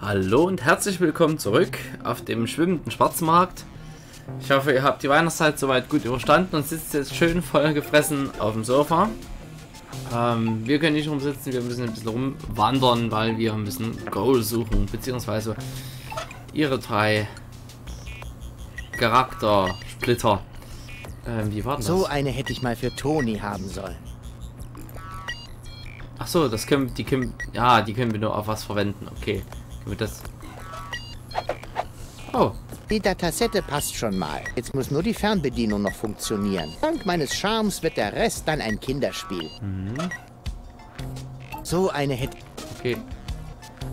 Hallo und herzlich willkommen zurück auf dem schwimmenden Schwarzmarkt. Ich hoffe, ihr habt die Weihnachtszeit soweit gut überstanden und sitzt jetzt schön vollgefressen auf dem Sofa. Ähm, wir können nicht rumsitzen, wir müssen ein bisschen rumwandern, weil wir müssen Goal suchen, beziehungsweise ihre drei Charaktersplitter. Ähm, wie war das? So eine hätte ich mal für Toni haben sollen. Ach so, das können die können ja, die können wir nur auf was verwenden. Okay. Können wir das Oh, Die Datasette passt schon mal. Jetzt muss nur die Fernbedienung noch funktionieren. Dank meines Charmes wird der Rest dann ein Kinderspiel. So eine hätte... okay.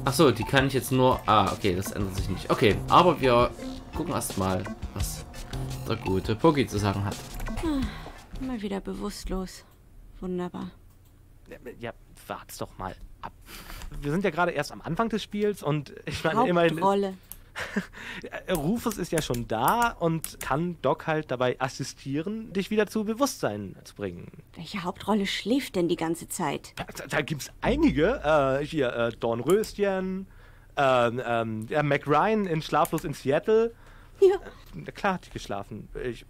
Ach so, die kann ich jetzt nur Ah, okay, das ändert sich nicht. Okay, aber wir gucken erstmal, was der gute Poki zu sagen hat. Mal wieder bewusstlos. Wunderbar. Ja, wart's doch mal ab. Wir sind ja gerade erst am Anfang des Spiels und ich meine immerhin. Hauptrolle. Rufus ist ja schon da und kann Doc halt dabei assistieren, dich wieder zu Bewusstsein zu bringen. Welche Hauptrolle schläft denn die ganze Zeit? Da, da gibt's einige. Äh, hier äh, Dornröschen, ähm, ähm, der Mac Ryan in Schlaflos in Seattle. Ja. Na klar hat die geschlafen. Ich,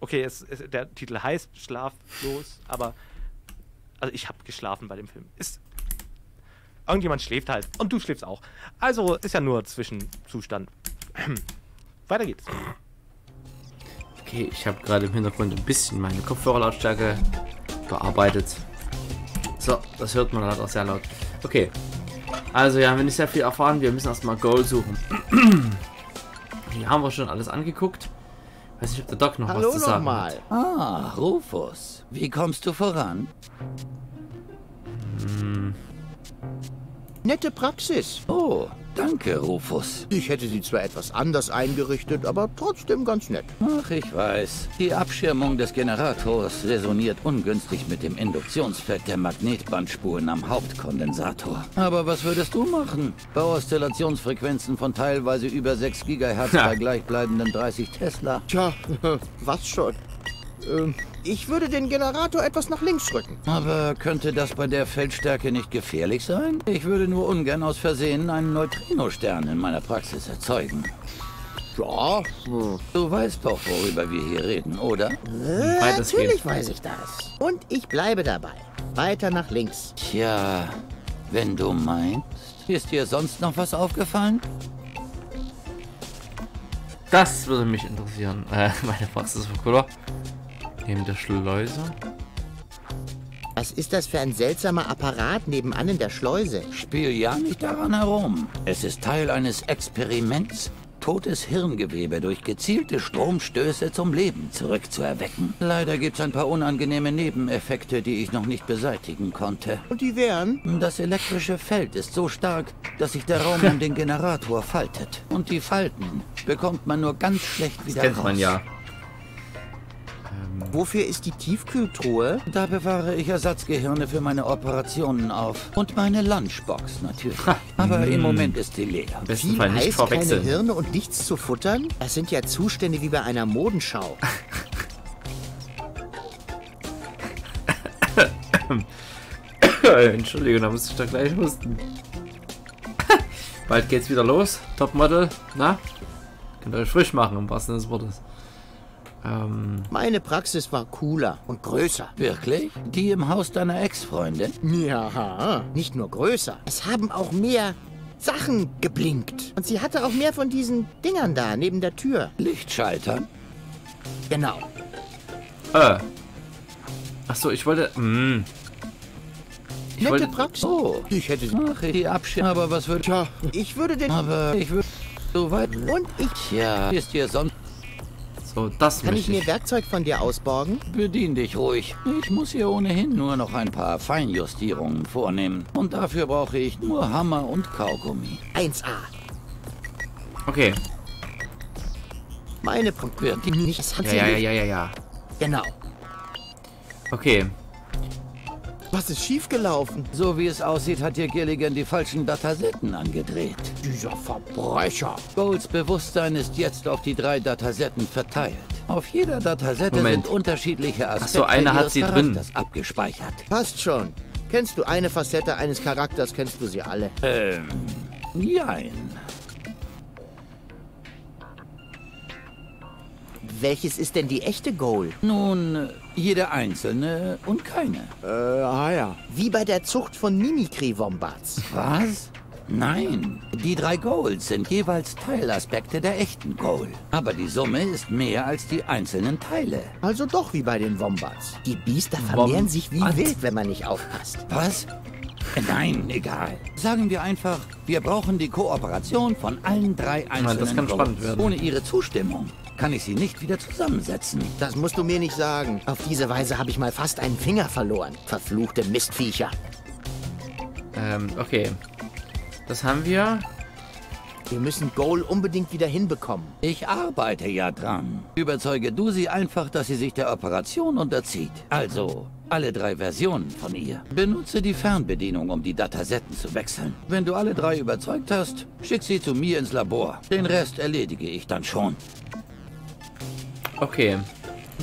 okay, es, es, der Titel heißt Schlaflos, aber also ich habe geschlafen bei dem Film. Ist irgendjemand schläft halt und du schläfst auch. Also ist ja nur Zwischenzustand. Weiter geht's. Okay, ich habe gerade im Hintergrund ein bisschen meine Kopfhörerlautstärke bearbeitet. So, das hört man leider sehr laut. Okay. Also ja, haben wir nicht sehr viel erfahren. Wir müssen erstmal Goal suchen. Hier haben wir schon alles angeguckt. Weiß nicht, ob der Doc noch Hallo was zu sagen nochmal. hat. Ah, Rufus. Wie kommst du voran? Nette Praxis. Oh, danke, Rufus. Ich hätte sie zwar etwas anders eingerichtet, aber trotzdem ganz nett. Ach, ich weiß. Die Abschirmung des Generators resoniert ungünstig mit dem Induktionsfeld der Magnetbandspuren am Hauptkondensator. Aber was würdest du machen? Bauoszillationsfrequenzen von teilweise über 6 GHz Ja. bei gleichbleibenden 30 Tesla. Tja, was schon. Ähm, ich würde den Generator etwas nach links rücken. Aber könnte das bei der Feldstärke nicht gefährlich sein? Ich würde nur ungern aus Versehen einen Neutrino-Stern in meiner Praxis erzeugen. Ja, hm. Du weißt doch, worüber wir hier reden, oder? äh, natürlich geht. weiß ich das. Und ich bleibe dabei. Weiter nach links. Tja, wenn du meinst. Ist dir sonst noch was aufgefallen? Das würde mich interessieren. Äh, meine Praxis für Cooler. Neben der Schleuse. Was ist das für ein seltsamer Apparat nebenan in der Schleuse? Spiel ja nicht daran herum. Es ist Teil eines Experiments, totes Hirngewebe durch gezielte Stromstöße zum Leben zurückzuerwecken. Leider gibt's ein paar unangenehme Nebeneffekte, die ich noch nicht beseitigen konnte. Und die wären? Das elektrische Feld ist so stark, dass sich der Raum um den Generator faltet. Und die Falten bekommt man nur ganz schlecht wieder Kennt raus. man ja. Wofür ist die Tiefkühltruhe? Da bewahre ich Ersatzgehirne für meine Operationen auf. Und meine Lunchbox natürlich. Aber im Moment ist sie leer. Besten Viel Fall nicht Eis, keine verwechseln. Hirne und nichts zu futtern? Das sind ja Zustände wie bei einer Modenschau. Entschuldigung, da muss ich da gleich husten. Bald geht's wieder los. Topmodel. Na? Könnt ihr euch frisch machen, im wahrsten des Wortes. Ähm, Meine Praxis war cooler und größer. Wirklich? Die im Haus deiner Ex-Freundin? Ja, nicht nur größer. Es haben auch mehr Sachen geblinkt. Und sie hatte auch mehr von diesen Dingern da neben der Tür. Lichtschalter? Genau. äh. Achso, ich wollte. Mh. Ich Nette wollte. Praxis. Oh. Ich hätte sie. Ach, die Abschirmung. Aber was würde... Tja, ich würde den. Aber ich würde... So weit... Und ich. Tja, ist dir sonst... So, das Kann ich mir. Werkzeug von dir ausborgen? Bedien dich ruhig. Ich muss hier ohnehin nur noch ein paar Feinjustierungen vornehmen. Und dafür brauche ich nur Hammer und Kaugummi. 1A. Okay. Meine Punkte. Wird Die nicht. Ja, ja, ja, ja, ja. Genau. Okay. Was ist schiefgelaufen? So wie es aussieht, hat hier Gilligan die falschen Datasetten angedreht. Dieser Verbrecher. Bowles Bewusstsein ist jetzt auf die drei Datasetten verteilt. Auf jeder Datasette Moment. sind unterschiedliche Aspekte so, eine hat sie drin. Charakters abgespeichert. Passt schon. Kennst du eine Facette eines Charakters, kennst du sie alle. Ähm, Jein. Welches ist denn die echte Goal? Nun, jede einzelne und keine. Äh, ah ja. Wie bei der Zucht von Mimikry-Wombats. Was? Nein, die drei Goals sind jeweils Teilaspekte der echten Goal. Aber die Summe ist mehr als die einzelnen Teile. Also doch wie bei den Wombats. Die Biester vermehren Wombat. sich wie wild, wenn man nicht aufpasst. Was? Nein, egal. Sagen wir einfach, wir brauchen die Kooperation von allen drei einzelnen das kann Goals. spannend werden. Ohne ihre Zustimmung kann ich sie nicht wieder zusammensetzen. Das musst du mir nicht sagen. Auf diese Weise habe ich mal fast einen Finger verloren. Verfluchte Mistviecher. Ähm, okay. Das haben wir. Wir müssen Goal unbedingt wieder hinbekommen. Ich arbeite ja dran. Überzeuge du sie einfach, dass sie sich der Operation unterzieht. Also, alle drei Versionen von ihr. Benutze die Fernbedienung, um die Datasetten zu wechseln. Wenn du alle drei überzeugt hast, schick sie zu mir ins Labor. Den Rest erledige ich dann schon. Okay.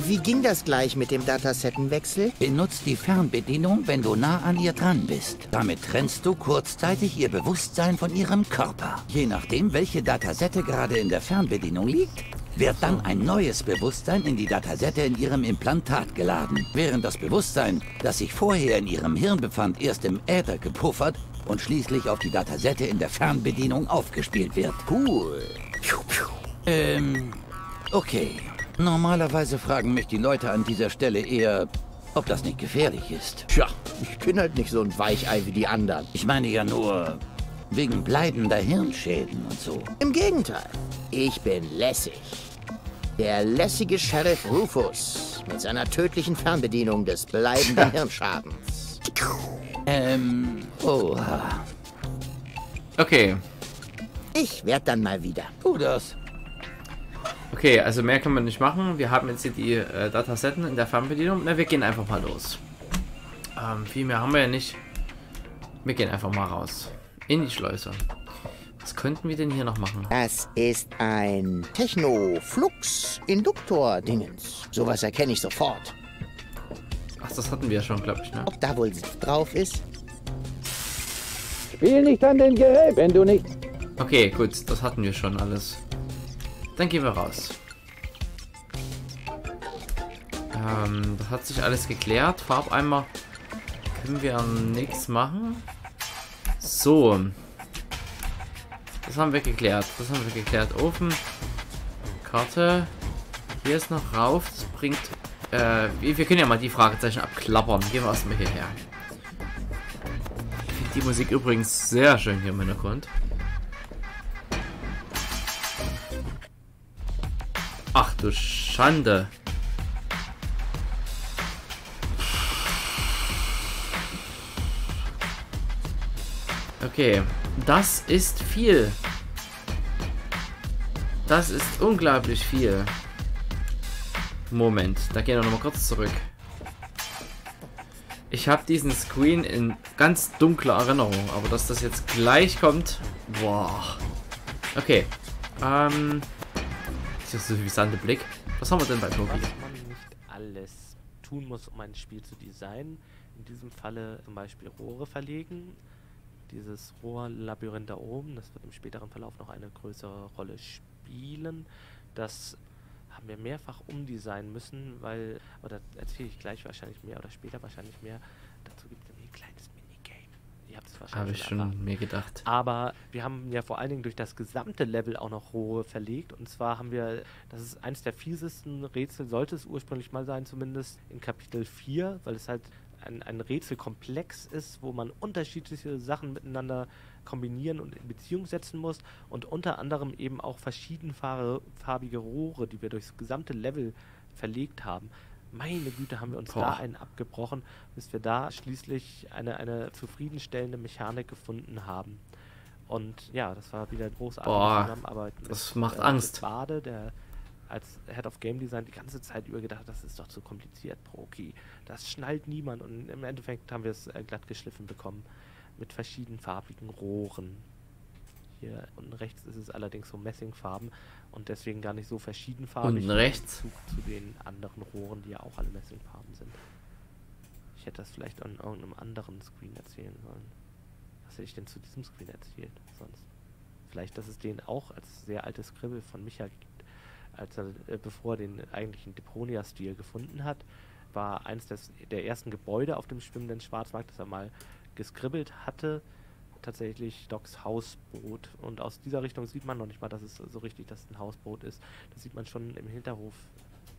Wie ging das gleich mit dem Datasettenwechsel? Benutzt die Fernbedienung, wenn du nah an ihr dran bist. Damit trennst du kurzzeitig ihr Bewusstsein von ihrem Körper. Je nachdem, welche Datasette gerade in der Fernbedienung liegt, wird dann ein neues Bewusstsein in die Datasette in ihrem Implantat geladen. Während das Bewusstsein, das sich vorher in ihrem Hirn befand, erst im Äther gepuffert und schließlich auf die Datasette in der Fernbedienung aufgespielt wird. Cool. Ähm, okay. Normalerweise fragen mich die Leute an dieser Stelle eher, ob das nicht gefährlich ist. Tja, ich bin halt nicht so ein Weichei wie die anderen. Ich meine ja nur wegen bleibender Hirnschäden und so. Im Gegenteil. Ich bin lässig. Der lässige Sheriff Rufus mit seiner tödlichen Fernbedienung des bleibenden Hirnschadens. Ähm, oha. Okay. Ich werd dann mal wieder. Tu das. Okay, also mehr können wir nicht machen. Wir haben jetzt hier die äh, Datasetten in der Fernbedienung. Na, wir gehen einfach mal los. Ähm, viel mehr haben wir ja nicht. Wir gehen einfach mal raus. In die Schleuse. Was könnten wir denn hier noch machen? Das ist ein Techno-Flux-Induktor-Dingens. Sowas erkenne ich sofort. Ach, das hatten wir ja schon, glaube ich, ne? Ob da wohl Sift drauf ist? Spiel nicht an den Gerät, wenn du nicht... Okay, gut, das hatten wir schon alles. Dann gehen wir raus. Ähm, das hat sich alles geklärt. Farbeimer können wir nichts machen. So. Das haben wir geklärt. Das haben wir geklärt. Ofen. Karte. Hier ist noch rauf. Das bringt... Äh, wir, können ja mal die Fragezeichen abklappern. Gehen wir erstmal hierher. Ich finde die Musik übrigens sehr schön hier im Hintergrund. Ach du Schande. Okay, das ist viel. Das ist unglaublich viel. Moment, da gehen wir noch mal kurz zurück. Ich habe diesen Screen in ganz dunkler Erinnerung, aber dass das jetzt gleich kommt, boah. Okay, ähm, das ist wie Sande Blick. Was haben wir denn bei Tobi? was man nicht alles tun muss, um ein Spiel zu designen. In diesem Falle zum Beispiel Rohre verlegen. Dieses Rohrlabyrinth da oben, das wird im späteren Verlauf noch eine größere Rolle spielen. Das haben wir mehrfach umdesignen müssen, weil, aber da erzähle ich gleich wahrscheinlich mehr oder später wahrscheinlich mehr. Dazu gibt es nämlich ein kleines Minigame. Ihr habt es Habe wahrscheinlich ich schon erfahren. mir gedacht. Aber wir haben ja vor allen Dingen durch das gesamte Level auch noch Rohre verlegt. Und zwar haben wir, das ist eins der fiesesten Rätsel, sollte es ursprünglich mal sein, zumindest in Kapitel 4, weil es halt ein, ein Rätselkomplex ist, wo man unterschiedliche Sachen miteinander kombinieren und in Beziehung setzen muss. Und unter anderem eben auch verschiedenfarbige Rohre, die wir durchs gesamte Level verlegt haben. Meine Güte, haben wir uns da Boah. einen abgebrochen, bis wir da schließlich eine, eine zufriedenstellende Mechanik gefunden haben. Und ja, das war wieder großartige Boah, Zusammenarbeit. mit, das macht äh, Angst. Bade, der als Head of Game Design die ganze Zeit über gedacht, das ist doch zu kompliziert, Proki. Das schnallt niemand. Und im Endeffekt haben wir es äh, glatt geschliffen bekommen mit verschiedenfarbigen Rohren. Hier unten rechts ist es allerdings so Messingfarben und deswegen gar nicht so verschiedenfarbig Unten rechts? Bezug zu den anderen Rohren, die ja auch alle Messingfarben sind. Ich hätte das vielleicht an irgendeinem anderen Screen erzählen sollen. Was hätte ich denn zu diesem Screen erzählt sonst? vielleicht, dass es den auch als sehr altes Skribbel von Micha gibt. Als er, äh, bevor er den eigentlichen Deponia-Stil gefunden hat, war eins des, der ersten Gebäude auf dem schwimmenden Schwarzmarkt, das er mal geskribbelt hatte, tatsächlich Docs Hausboot. Und aus dieser Richtung sieht man noch nicht mal, dass es so richtig dass es ein Hausboot ist. Das sieht man schon im Hinterhof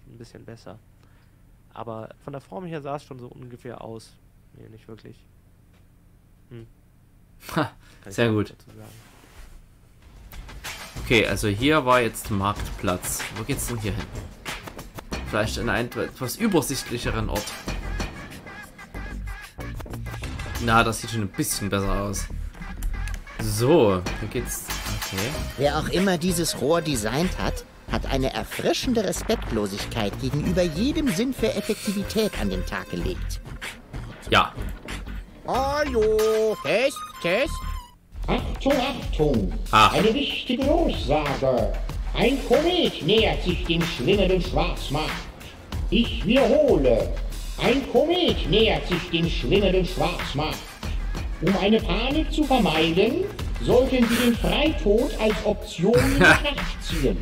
ein bisschen besser. Aber von der Form her sah es schon so ungefähr aus. Nee, nicht wirklich. Hm. Ha, sehr gut. Okay, also hier war jetzt Marktplatz. Wo geht's denn hier hin? Vielleicht in einen etwas übersichtlicheren Ort. Na, das sieht schon ein bisschen besser aus. So, hier geht's. Okay. Wer auch immer dieses Rohr designt hat, hat eine erfrischende Respektlosigkeit gegenüber jedem Sinn für Effektivität an den Tag gelegt. Ja. Hallo! Test, Test. Achtung, Achtung! Ach. Eine wichtige Durchsage. Ein Komet nähert sich dem schwimmenden Schwarzmarkt. Ich wiederhole. Ein Komet nähert sich dem schwimmenden Schwarzmarkt. Um eine Panik zu vermeiden, sollten Sie den Freitod als Option in Betracht ziehen.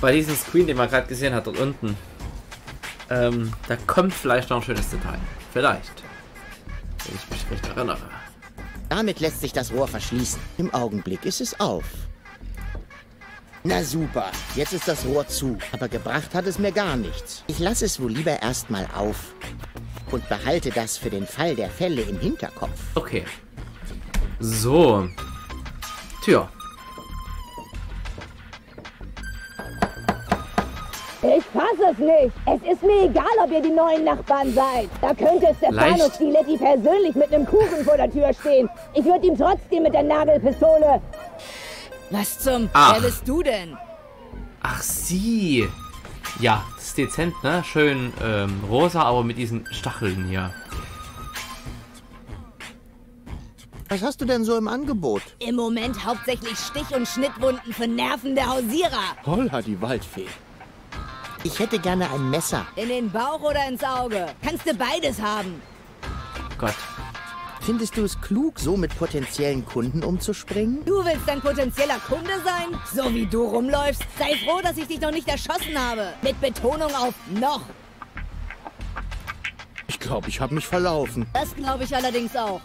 Bei diesem Screen, den man gerade gesehen hat, dort unten. Ähm, da kommt vielleicht noch ein schönes Detail. Vielleicht. Wenn ich mich recht erinnere. Damit lässt sich das Rohr verschließen. Im Augenblick ist es auf. Na super, jetzt ist das Rohr zu, aber gebracht hat es mir gar nichts. Ich lasse es wohl lieber erstmal auf und behalte das für den Fall der Fälle im Hinterkopf. Okay. So. Tür. Ich fasse es nicht. Es ist mir egal, ob ihr die neuen Nachbarn seid. Da könnte Stefano. Stiletti persönlich mit einem Kuchen vor der Tür stehen. Ich würde ihm trotzdem mit der Nagelpistole... Was zum... Ach. Wer bist du denn? Ach, sie. Ja, das ist dezent, ne? Schön ähm, rosa, aber mit diesen Stacheln hier. Was hast du denn so im Angebot? Im Moment hauptsächlich Stich- und Schnittwunden für nervende Hausierer. Holla, die Waldfee. Ich hätte gerne ein Messer. In den Bauch oder ins Auge. Kannst du beides haben. Gott. Findest du es klug, so mit potenziellen Kunden umzuspringen? Du willst ein potenzieller Kunde sein? So wie du rumläufst? Sei froh, dass ich dich noch nicht erschossen habe. Mit Betonung auf noch. Ich glaube, ich habe mich verlaufen. Das glaube ich allerdings auch.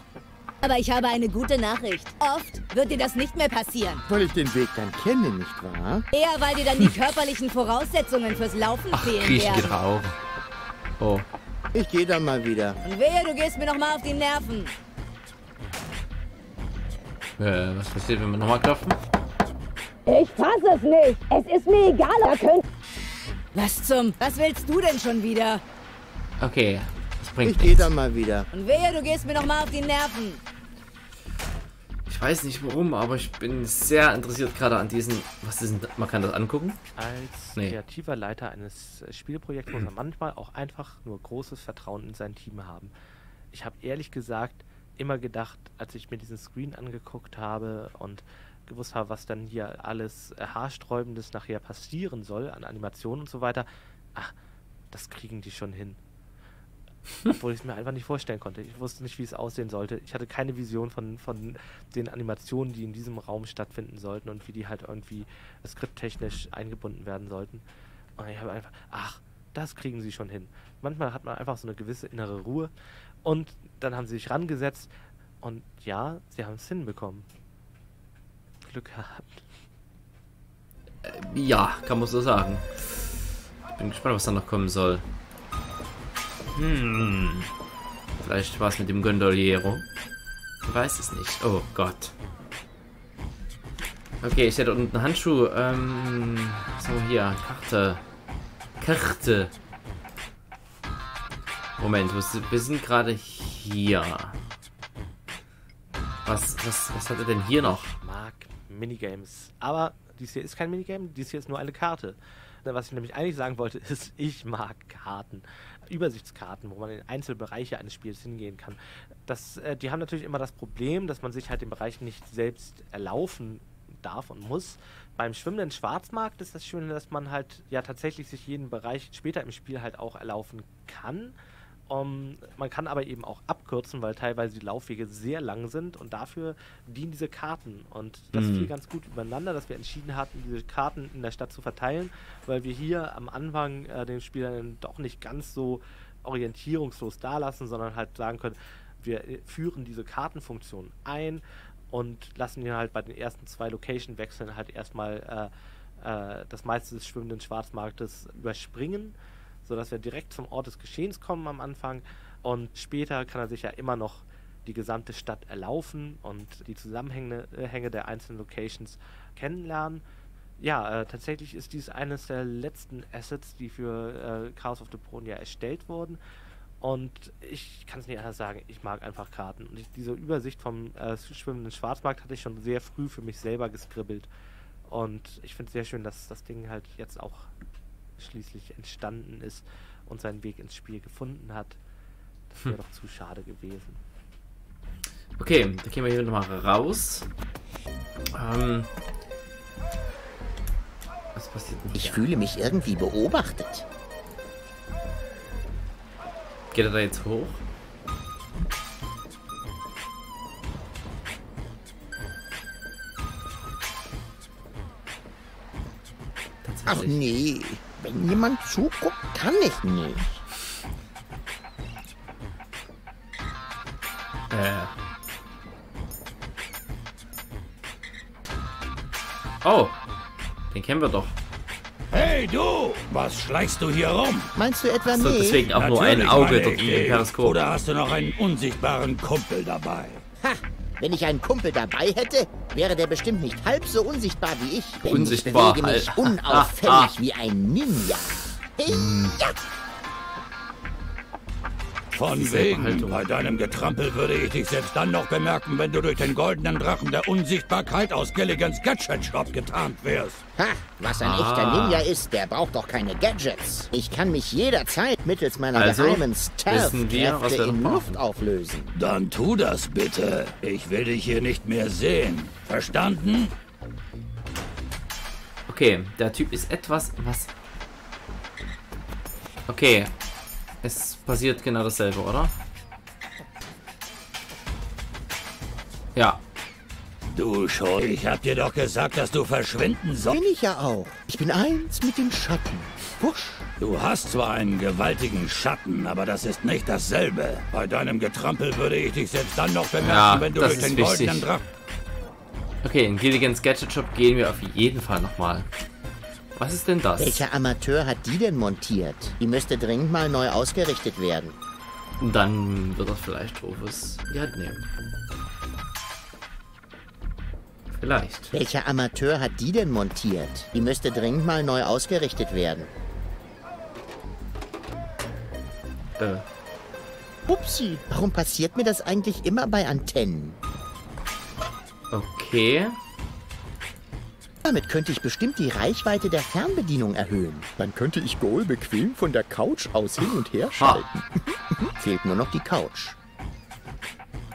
Aber ich habe eine gute Nachricht. Oft wird dir das nicht mehr passieren. Weil ich den Weg dann kenne, nicht wahr? Eher, weil dir dann die körperlichen Voraussetzungen fürs Laufen Ach, fehlen die werden. Rauch. Oh. Ich gehe dann mal wieder. Und wehe, du gehst mir noch mal auf die Nerven. Äh, was passiert, wenn wir nochmal klopfen? Ich fasse es nicht. Es ist mir egal, da könnt... Was zum... Was willst du denn schon wieder? Okay. Das bringt Ich gehe dann mal wieder. Und wehe, du gehst mir noch mal auf die Nerven. Ich weiß nicht warum, aber ich bin sehr interessiert gerade an diesen. Was ist denn. Man kann das angucken? Als Nee. kreativer Leiter eines Spielprojekts muss man manchmal auch einfach nur großes Vertrauen in sein Team haben. Ich habe ehrlich gesagt immer gedacht, als ich mir diesen Screen angeguckt habe und gewusst habe, was dann hier alles haarsträubendes nachher passieren soll an Animationen und so weiter, ach, das kriegen die schon hin. Obwohl ich es mir einfach nicht vorstellen konnte. Ich wusste nicht, wie es aussehen sollte. Ich hatte keine Vision von, von den Animationen, die in diesem Raum stattfinden sollten und wie die halt irgendwie skripttechnisch eingebunden werden sollten. Und ich habe einfach, ach, das kriegen sie schon hin. Manchmal hat man einfach so eine gewisse innere Ruhe und dann haben sie sich rangesetzt und ja, sie haben es hinbekommen. Glück gehabt. Ja, kann man so sagen. Ich bin gespannt, was da noch kommen soll. Hm. Vielleicht war es mit dem Gondoliero. Ich weiß es nicht. Oh Gott. Okay, ich hätte unten einen Handschuh. Ähm, so, hier, Karte. Karte. Moment, wir sind gerade hier. Was, was, was hat er denn hier noch? Ich mag Minigames. Aber dies hier ist kein Minigame, dies hier ist nur eine Karte. Was ich nämlich eigentlich sagen wollte, ist, ich mag Karten. Übersichtskarten, wo man in Einzelbereiche eines Spiels hingehen kann. Das, äh, die haben natürlich immer das Problem, dass man sich halt den Bereich nicht selbst erlaufen darf und muss. Beim schwimmenden Schwarzmarkt ist das Schöne, dass man halt ja tatsächlich sich jeden Bereich später im Spiel halt auch erlaufen kann. Um, man kann aber eben auch abkürzen, weil teilweise die Laufwege sehr lang sind und dafür dienen diese Karten. Und das Mhm. fiel ganz gut übereinander, dass wir entschieden hatten, diese Karten in der Stadt zu verteilen, weil wir hier am Anfang äh, den Spielern doch nicht ganz so orientierungslos dalassen, sondern halt sagen können, wir äh, führen diese Kartenfunktion ein und lassen ihn halt bei den ersten zwei Location-Wechseln halt erstmal äh, äh, das meiste des schwimmenden Schwarzmarktes überspringen, sodass wir direkt zum Ort des Geschehens kommen am Anfang und später kann er sich ja immer noch die gesamte Stadt erlaufen und die Zusammenhänge äh, der einzelnen Locations kennenlernen. Ja, äh, tatsächlich ist dies eines der letzten Assets, die für äh, Chaos of the Bronia erstellt wurden. Und ich kann es nicht anders sagen, ich mag einfach Karten. Und ich, diese Übersicht vom äh, schwimmenden Schwarzmarkt hatte ich schon sehr früh für mich selber geskribbelt. Und ich finde es sehr schön, dass das Ding halt jetzt auch schließlich entstanden ist und seinen Weg ins Spiel gefunden hat. Das wäre doch zu schade gewesen. Okay, da gehen wir hier nochmal raus. Ähm, was passiert denn Ich fühle mich irgendwie beobachtet. Geht er da jetzt hoch? Ach nee, wenn jemand zuguckt, kann ich nicht. Äh. Oh, den kennen wir doch. Hey du, was schleichst du hier rum? Meinst du etwa So, deswegen auch nur ein Natürlich Auge dort ich im dich. Periskop. Oder hast du noch einen unsichtbaren Kumpel dabei? Ha, wenn ich einen Kumpel dabei hätte, wäre der bestimmt nicht halb so unsichtbar wie ich. Denn Unsichtbar, ich bewege mich unauffällig wie ein Ninja. Hey, ja. Von wegen, Haltung. bei deinem Getrampel würde ich dich selbst dann noch bemerken, wenn du durch den goldenen Drachen der Unsichtbarkeit aus Gilligans Gadget Shop getarnt wärst. Ha, was ein Ah. echter Ninja ist, der braucht doch keine Gadgets. Ich kann mich jederzeit mittels meiner Also, geheimen Stealth-Kräfte in Luft auflösen. Dann tu das bitte. Ich will dich hier nicht mehr sehen. Verstanden? Okay, der Typ ist etwas, was... Okay, es passiert genau dasselbe, oder? Ja, Du schon. Ich hab dir doch gesagt, dass du verschwinden sollst. Bin ich ja auch. Ich bin eins mit dem Schatten. Wusch. Du hast zwar einen gewaltigen Schatten, aber das ist nicht dasselbe. Bei deinem Getrampel würde ich dich selbst dann noch bemerken, Ja, wenn du das durch ist den wichtig. goldenen Drachen... okay, in Gilligans Gadget Shop gehen wir auf jeden Fall nochmal. Was ist denn das? Welcher Amateur hat die denn montiert? Die müsste dringend mal neu ausgerichtet werden. Dann wird das vielleicht Rufus die Hand nehmen. Vielleicht. Welcher Amateur hat die denn montiert? Die müsste dringend mal neu ausgerichtet werden. Äh, Upsi, warum passiert mir das eigentlich immer bei Antennen? okay. Damit könnte ich bestimmt die Reichweite der Fernbedienung erhöhen. Dann könnte ich Goal bequem von der Couch aus hin und her schalten. Fehlt nur noch die Couch.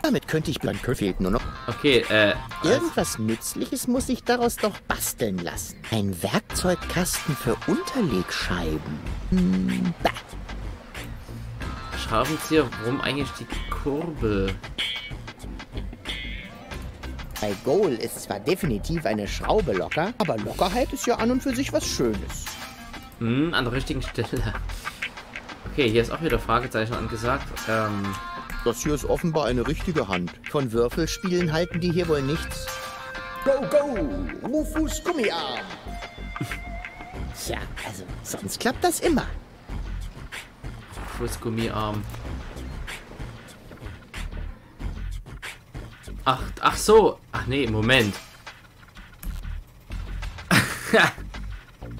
Damit könnte ich... Dann fehlt nur noch... Okay, äh, Irgendwas Nützliches muss ich daraus doch basteln lassen. Ein Werkzeugkasten für Unterlegscheiben. Hm, bah. Schraubenzieher, warum eigentlich die Kurbel? Bei Goal ist zwar definitiv eine Schraube locker, aber Lockerheit ist ja an und für sich was Schönes. Hm, an der richtigen Stelle. Okay, hier ist auch wieder Fragezeichen angesagt. Ähm, Das hier ist offenbar eine richtige Hand. Von Würfelspielen halten die hier wohl nichts. Go, go! Rufus Gummiarm! Tja, also sonst klappt das immer. Fußgummiarm. Ach, ach so. Ach nee, Moment.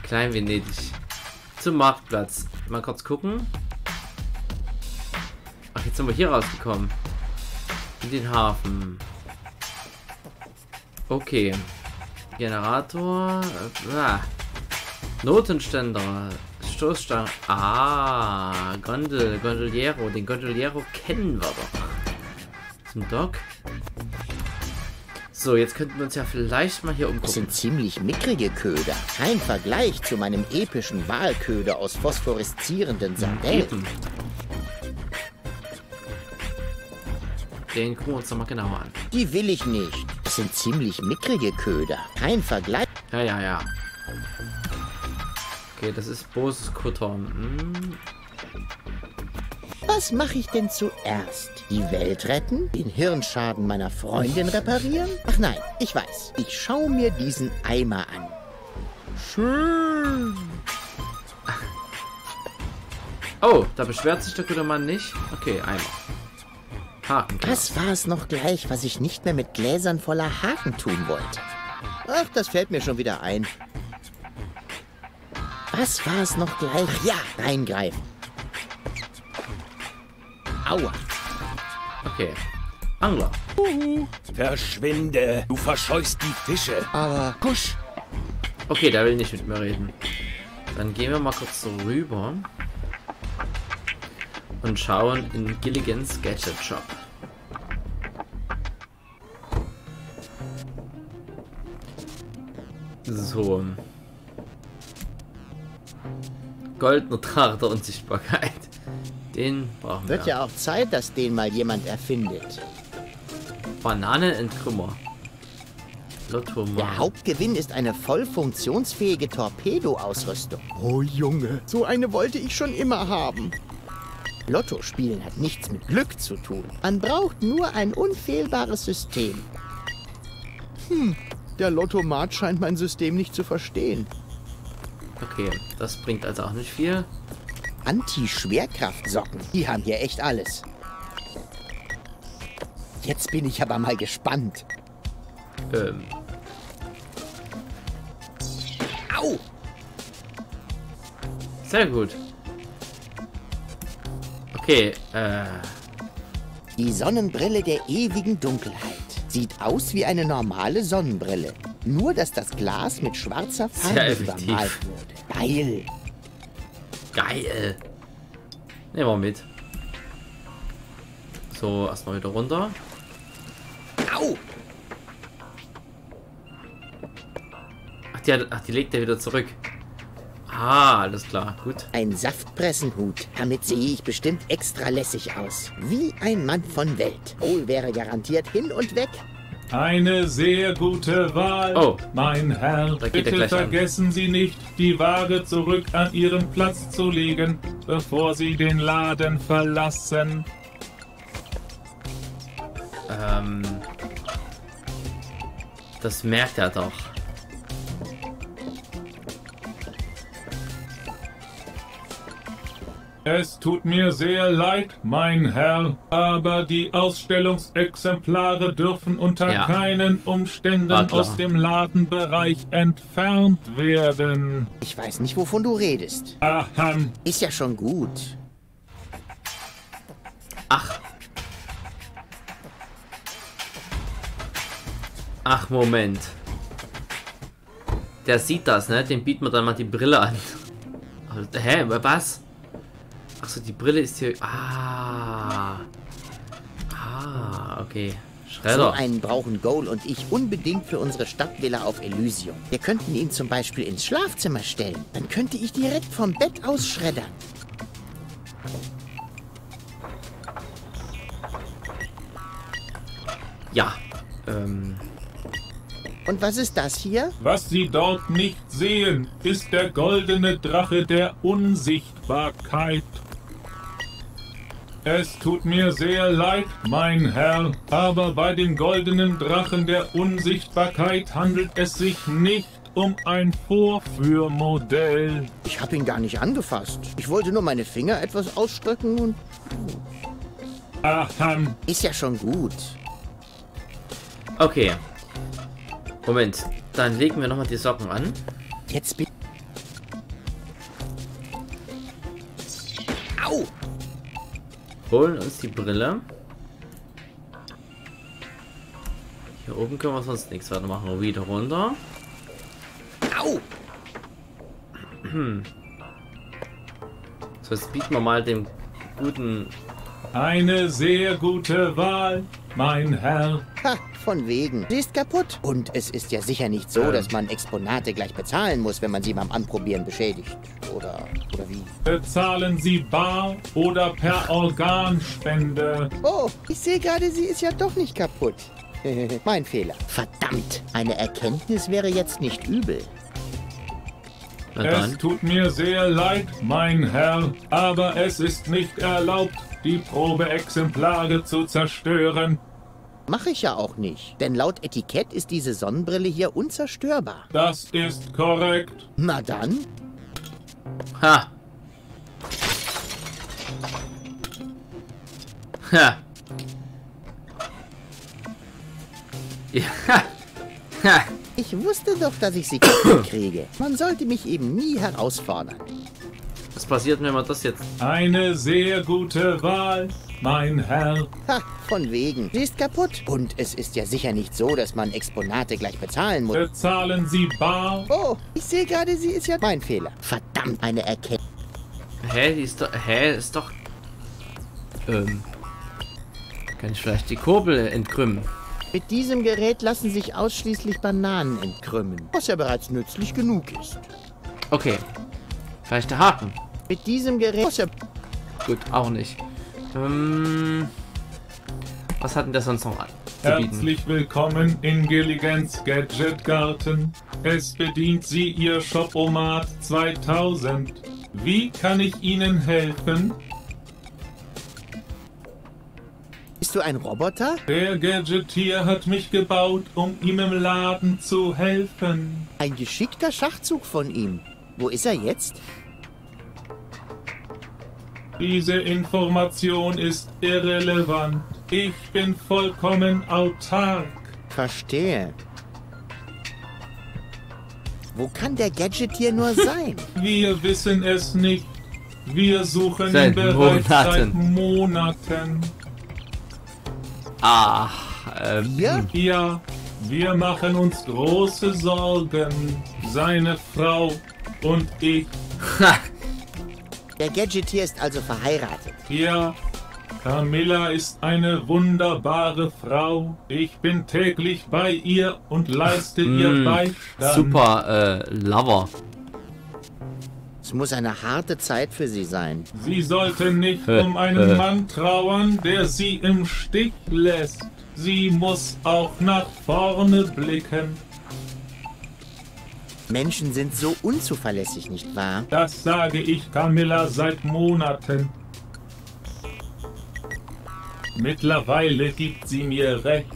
Klein Venedig. Zum Marktplatz. Mal kurz gucken. Ach, jetzt sind wir hier rausgekommen. In den Hafen. Okay. Generator. Ah. Notenständer. Stoßstange. Ah, Gondel, Gondoliero. Den Gondoliero kennen wir doch. Zum Dock. So, jetzt könnten wir uns ja vielleicht mal hier Das umgucken. sind ziemlich mickrige Köder. Kein Vergleich zu meinem epischen Walköder aus phosphoreszierenden Sardellen. Den gucken wir uns doch mal genauer an. Die will ich nicht. Das sind ziemlich mickrige Köder. Kein Vergleich. Ja, ja, ja. Okay, das ist Boses Kutter. Hm. Was mache ich denn zuerst? Die Welt retten? Den Hirnschaden meiner Freundin reparieren? Ach nein, ich weiß. Ich schaue mir diesen Eimer an. Schön. Oh, da beschwert sich der gute Mann nicht. Okay, Eimer. Haken. Was war es noch gleich, was ich nicht mehr mit Gläsern voller Haken tun wollte? Ach, das fällt mir schon wieder ein. Was war es noch gleich? Ja, reingreifen. Aua. Okay. Angler. Verschwinde, du verscheust die Fische. Aber kusch. Okay, der will nicht mit mir reden. Dann gehen wir mal kurz so rüber. Und schauen in Gilligans Gadget Shop. So. Goldener Draht der Unsichtbarkeit. Den brauchen Wird wir. ja auch Zeit, dass den mal jemand erfindet. Bananenenttrümmer. Der Lottomat. Hauptgewinn ist eine voll funktionsfähige Torpedo-Ausrüstung. Oh Junge, so eine wollte ich schon immer haben. Lotto spielen hat nichts mit Glück zu tun. Man braucht nur ein unfehlbares System. Hm, der Lottomat scheint mein System nicht zu verstehen. Okay, das bringt also auch nicht viel. Anti-Schwerkraftsocken, die haben hier echt alles. Jetzt bin ich aber mal gespannt. Ähm, Au! sehr gut. Okay, äh, Die Sonnenbrille der ewigen Dunkelheit. Sieht aus wie eine normale Sonnenbrille. Nur, dass das Glas mit schwarzer Farbe übermalt wurde. Geil. Geil. Nehmen wir mit. So, erstmal wieder runter. Au! Ach die, hat, ach, die legt er wieder zurück. Ah, alles klar. Gut. Ein Saftpressenhut. Damit sehe ich bestimmt extra lässig aus. Wie ein Mann von Welt. Wohl wäre garantiert hin und weg. Eine sehr gute Wahl, Oh. mein Herr. Er Bitte gleich an. vergessen Sie nicht, die Ware zurück an ihren Platz zu legen, bevor Sie den Laden verlassen. Ähm, das merkt er doch. Es tut mir sehr leid, mein Herr, aber die Ausstellungsexemplare dürfen unter Ja. keinen Umständen aus dem Ladenbereich entfernt werden. Ich weiß nicht, wovon du redest. Ahem. Ist ja schon gut. Ach. Ach, Moment. Der sieht das, ne? Dem bieten wir dann mal die Brille an. Hä? Was? Achso, die Brille ist hier. Ah. Ah, okay. So Schredder. einen brauchen Goal und ich unbedingt für unsere Stadtvilla auf Elysium. Wir könnten ihn zum Beispiel ins Schlafzimmer stellen. Dann könnte ich direkt vom Bett aus schreddern. Ja. Ähm. Und was ist das hier? Was Sie dort nicht sehen, ist der goldene Drache der Unsichtbarkeit. Es tut mir sehr leid, mein Herr, aber bei dem goldenen Drachen der Unsichtbarkeit handelt es sich nicht um ein Vorführmodell. Ich habe ihn gar nicht angefasst. Ich wollte nur meine Finger etwas ausstrecken und Ahem. ist ja schon gut. Okay. Moment. Dann legen wir nochmal die Socken an. Jetzt bin Holen uns die Brille. Hier oben können wir sonst nichts weiter machen. Wir Wieder runter. Au! So, jetzt bieten wir mal dem guten Eine sehr gute Wahl, mein Herr. Ha, von wegen. Sie ist kaputt. Und es ist ja sicher nicht so, Ähm. dass man Exponate gleich bezahlen muss, wenn man sie beim Anprobieren beschädigt. Oder, oder wie? Bezahlen Sie bar oder per Organspende. Oh, ich sehe gerade, sie ist ja doch nicht kaputt. mein Fehler. Verdammt, eine Erkenntnis wäre jetzt nicht übel. Es tut mir sehr leid, mein Herr, aber es ist nicht erlaubt, die Probeexemplare zu zerstören. Mache ich ja auch nicht. Denn laut Etikett ist diese Sonnenbrille hier unzerstörbar. Das ist korrekt. Na dann, Ha. Ha. Ja. Ha. ich wusste doch, dass ich sie kriege. Man sollte mich eben nie herausfordern. Was passiert, wenn man das jetzt... Eine sehr gute Wahl, mein Herr. Ha, von wegen. Sie ist kaputt. Und es ist ja sicher nicht so, dass man Exponate gleich bezahlen muss. Bezahlen Sie bar Oh, ich sehe gerade, sie ist ja mein Fehler. Verdammt, eine Erkenntnis. Hä, die ist doch... Hä, ist doch... Ähm... Kann ich vielleicht die Kurbel entkrümmen? Mit diesem Gerät lassen sich ausschließlich Bananen entkrümmen, was ja bereits nützlich genug ist. Okay. Vielleicht der Haken. Mit diesem Gerät... Gut, auch nicht. Ähm... Was hat denn der sonst noch an-? Herzlich willkommen in Gilligans Gadget Garten. Es bedient Sie Ihr Shopomat 2000. Wie kann ich Ihnen helfen? Bist du ein Roboter? Der Gadgetier hat mich gebaut, um ihm im Laden zu helfen. Ein geschickter Schachzug von ihm. Wo ist er jetzt? Diese Information ist irrelevant. Ich bin vollkommen autark. Verstehe. Wo kann der Gadgetier nur sein? Wir wissen es nicht. Wir suchen Seit ihn bereits seit Monaten. Monaten. Ach, ähm... Hier? Ja, wir machen uns große Sorgen. Seine Frau und ich. Der Gadgetier ist also verheiratet. Ja, Camilla ist eine wunderbare Frau. Ich bin täglich bei ihr und leiste ihr Mm, Beistand. Super, äh, Lover. Es muss eine harte Zeit für sie sein. Sie sollte nicht Äh, um einen äh. Mann trauern, der sie im Stich lässt. Sie muss auch nach vorne blicken. Menschen sind so unzuverlässig, nicht wahr? Das sage ich Camilla seit Monaten. Mittlerweile gibt sie mir recht.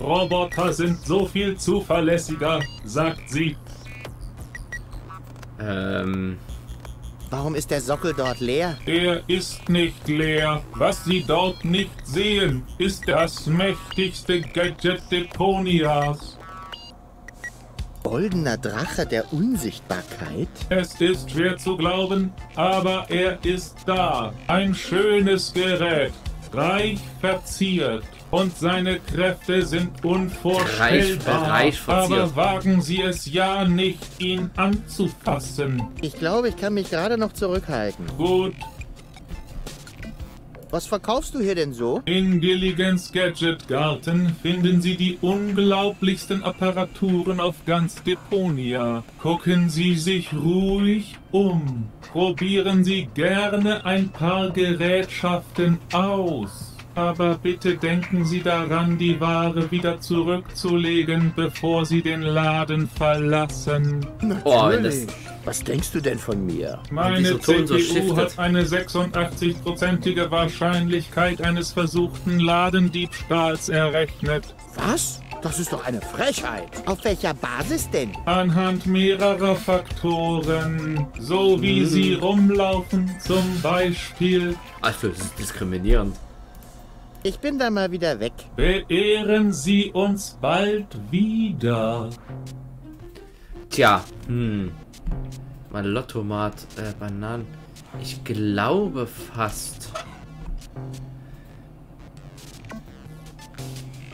Roboter sind so viel zuverlässiger, sagt sie. Ähm... Warum ist der Sockel dort leer? Er ist nicht leer. Was Sie dort nicht sehen, ist das mächtigste Gadget Deponias. Goldener Drache der Unsichtbarkeit? Es ist schwer zu glauben, aber er ist da. Ein schönes Gerät, reich verziert. Und seine Kräfte sind unvorstellbar. Reich- reich verziert. aber wagen Sie es ja nicht, ihn anzufassen. Ich glaube, ich kann mich gerade noch zurückhalten. Gut, Was verkaufst du hier denn so? In Gilligans Gadget Garten finden Sie die unglaublichsten Apparaturen auf ganz Deponia. Gucken Sie sich ruhig um. Probieren Sie gerne ein paar Gerätschaften aus. Aber bitte denken Sie daran, die Ware wieder zurückzulegen, bevor Sie den Laden verlassen. Oh, das, Was denkst du denn von mir? Meine so CPU shiftet. hat eine 86-prozentige Wahrscheinlichkeit eines versuchten Ladendiebstahls errechnet. Was? Das ist doch eine Frechheit. Auf welcher Basis denn? Anhand mehrerer Faktoren, so wie sie rumlaufen, zum Beispiel also, das ist diskriminierend. Ich bin da mal wieder weg. beehren sie uns bald wieder. Tja, hm. Mein Lottomat, äh, Bananen. Ich glaube fast.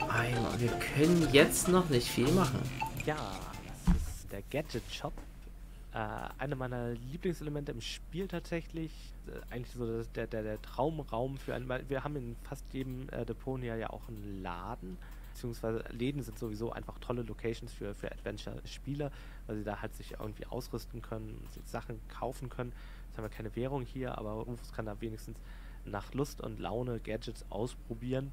Einmal, wir können jetzt noch nicht viel machen. Ja, das ist der Gadget Shop. Äh, eine meiner Lieblingselemente im Spiel tatsächlich, äh, eigentlich so der, der, der Traumraum für ein, weil wir haben in fast jedem äh, Deponia ja auch einen Laden, beziehungsweise Läden sind sowieso einfach tolle Locations für, für Adventure-Spieler, weil sie da halt sich irgendwie ausrüsten können, Sachen kaufen können. Jetzt haben wir keine Währung hier, aber Rufus kann da wenigstens nach Lust und Laune Gadgets ausprobieren.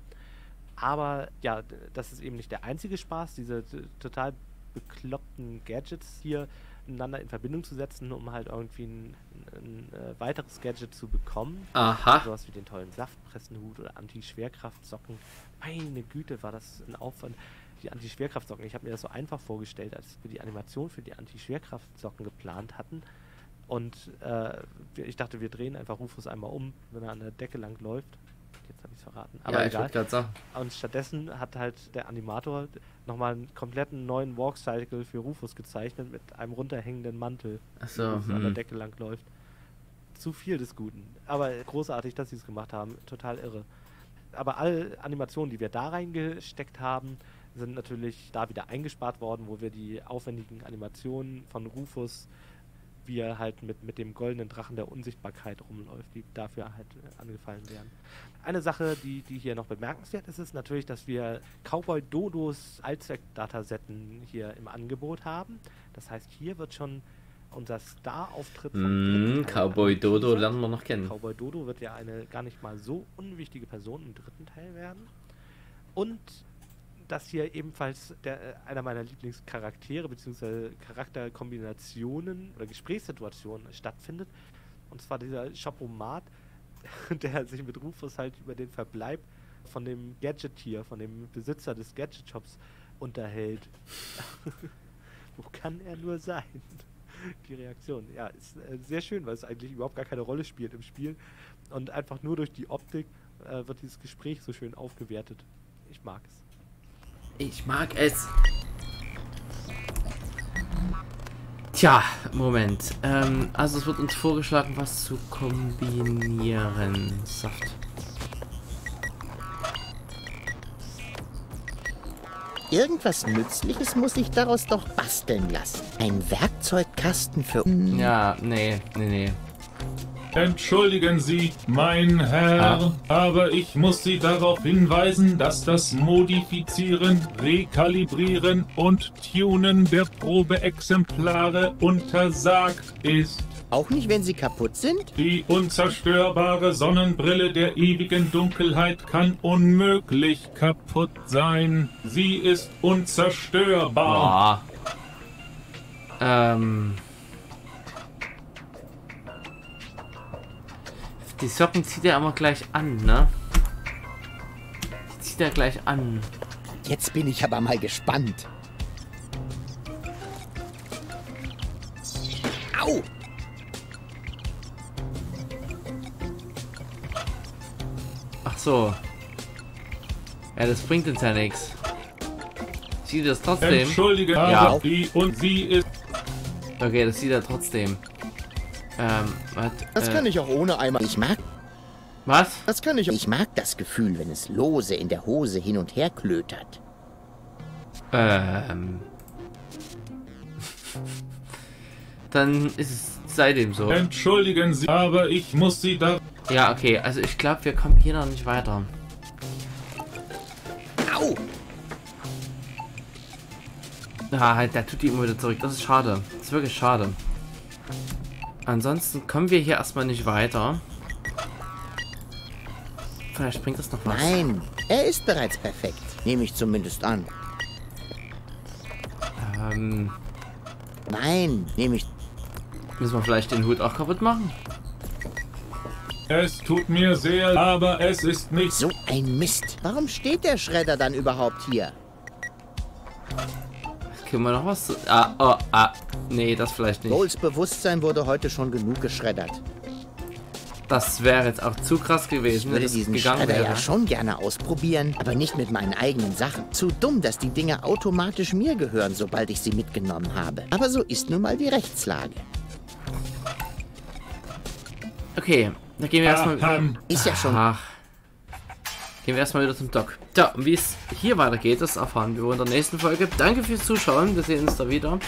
Aber ja, das ist eben nicht der einzige Spaß, diese total bekloppten Gadgets hier miteinander in Verbindung zu setzen, um halt irgendwie ein, ein, äh, weiteres Gadget zu bekommen. Aha. Sowas wie den tollen Saftpressenhut oder Anti-Schwerkraftsocken. Meine Güte, war das ein Aufwand. Die Anti-Schwerkraftsocken, ich habe mir das so einfach vorgestellt, als wir die Animation für die Anti-Schwerkraftsocken geplant hatten. Und äh, ich dachte, wir drehen einfach Rufus einmal um, wenn er an der Decke lang läuft. Jetzt habe ich es verraten. Aber ja, ich egal. gerade sagen. Und stattdessen hat halt der Animator nochmal einen kompletten neuen Walk-Cycle für Rufus gezeichnet mit einem runterhängenden Mantel, Ach so, der Rufus an der hm. Decke lang läuft. Zu viel des Guten. Aber großartig, dass sie es gemacht haben. Total irre. Aber alle Animationen, die wir da reingesteckt haben, sind natürlich da wieder eingespart worden, wo wir die aufwendigen Animationen von Rufus, wie er halt mit, mit dem goldenen Drachen der Unsichtbarkeit rumläuft, die dafür halt äh, angefallen wären. Eine Sache, die, die hier noch bemerkenswert ist, ist natürlich, dass wir Cowboy Dodos Allzweck-Datasetten hier im Angebot haben. Das heißt, hier wird schon unser Star-Auftritt vom dritten Mm, Cowboy Dodo angeteasert. lernen wir noch kennen. Cowboy Dodo wird ja eine gar nicht mal so unwichtige Person im dritten Teil werden. Und dass hier ebenfalls der, äh, einer meiner Lieblingscharaktere bzw. Charakterkombinationen oder Gesprächssituationen stattfindet. Und zwar dieser Chapomat, der sich mit Rufus halt über den Verbleib von dem Gadgetier, von dem Besitzer des Gadget-Shops unterhält. Wo kann er nur sein? Die Reaktion, ja, ist äh, sehr schön, weil es eigentlich überhaupt gar keine Rolle spielt im Spiel. Und einfach nur durch die Optik äh, wird dieses Gespräch so schön aufgewertet. Ich mag es. Ich mag es. Tja, Moment. Ähm, also es wird uns vorgeschlagen, was zu kombinieren. Saft. Irgendwas Nützliches muss ich daraus doch basteln lassen. Ein Werkzeugkasten für... Ja, nee, nee, nee. Entschuldigen Sie, mein Herr, aber ich muss Sie darauf hinweisen, dass das Modifizieren, Rekalibrieren und Tunen der Probeexemplare untersagt ist. Auch nicht, wenn sie kaputt sind? Die unzerstörbare Sonnenbrille der ewigen Dunkelheit kann unmöglich kaputt sein. Sie ist unzerstörbar. Boah. Ähm. Die Socken zieht er immer gleich an, ne? Die zieht er gleich an. Jetzt bin ich aber mal gespannt. Au! Ach so. Ja, das bringt uns ja nichts. Sieht das trotzdem? Entschuldige, Ja. die und sie ist Okay, das sieht er trotzdem. Ähm, was? Das äh, kann ich auch ohne Eimer. Ich mag... Was? Das kann ich... Ich mag das Gefühl, wenn es lose in der Hose hin und her klötert. Ähm. Dann ist es seitdem so. Entschuldigen Sie, aber ich muss Sie da. Ja, okay, also ich glaube, wir kommen hier noch nicht weiter. Au! Ja, halt, der tut die immer wieder zurück. Das ist schade. Das ist wirklich schade. Ansonsten kommen wir hier erstmal nicht weiter. Vielleicht bringt das noch was. Nein, er ist bereits perfekt. Nehme ich zumindest an. Ähm, Nein, nehme ich... müssen wir vielleicht den Hut auch kaputt machen? Es tut mir sehr, aber es ist nicht. So ein Mist. Warum steht der Schredder dann überhaupt hier? Können wir noch was? zu- Ah, oh, ah. Nee, das vielleicht nicht. Bowles Bewusstsein wurde heute schon genug geschreddert. Das wäre jetzt auch zu krass gewesen, Ich wenn würde das diesen gegangen Schredder wäre. ja schon gerne ausprobieren, aber nicht mit meinen eigenen Sachen. Zu dumm, dass die Dinge automatisch mir gehören, sobald ich sie mitgenommen habe. Aber so ist nun mal die Rechtslage. Okay, dann gehen wir erstmal. Ahem. Ist ja schon... Ach. Gehen wir erstmal wieder zum Doc. Tja, und wie es hier weitergeht, das erfahren wir in der nächsten Folge. Danke fürs Zuschauen. Wir sehen uns da wieder.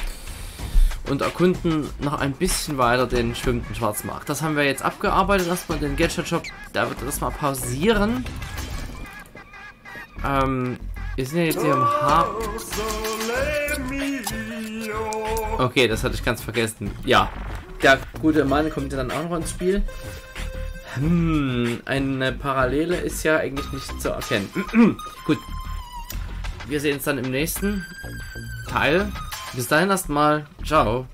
und erkunden noch ein bisschen weiter den schwimmenden Schwarzmarkt. Das haben wir jetzt abgearbeitet, erstmal den Gadget Shop. Da wird das mal pausieren. Ähm, wir sind ja jetzt hier im Haar. Okay, das hatte ich ganz vergessen. Ja, der gute Mann kommt ja dann auch noch ins Spiel. Hm, eine Parallele ist ja eigentlich nicht zu erkennen. Gut. Wir sehen uns dann im nächsten Teil. Bis dahin erstmal. Ciao.